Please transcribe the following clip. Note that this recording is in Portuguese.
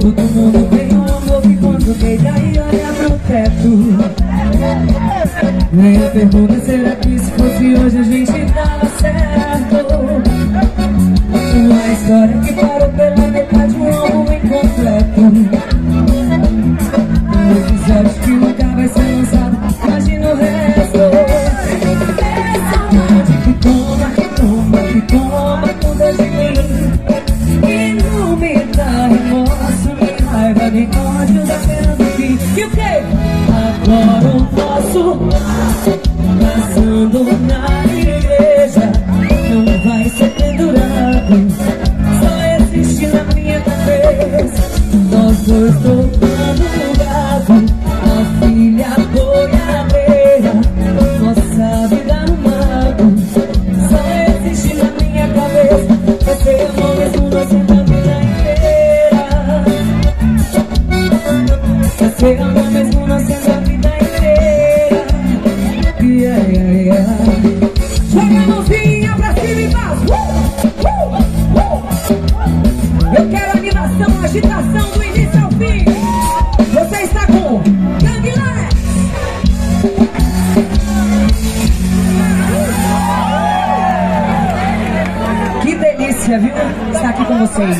Todo mundo tem um amor que quando deita e olha pro teto Vem a pergunta, será que se fosse hoje a gente tava certo? Uma história que parou pela metade, um álbum incompleto Agora eu posso Passando na igreja. Não vai ser pendurado Só existe na minha cabeça. Nós dois tocando gato A filha boiadeira Nossa vida no mato Só existe na minha cabeça. Ser amor mesmo nós sendo a vida inteira Vai ser agitação do início ao fim. Você está com Gangue Lex Que delícia, viu? Estar aqui com vocês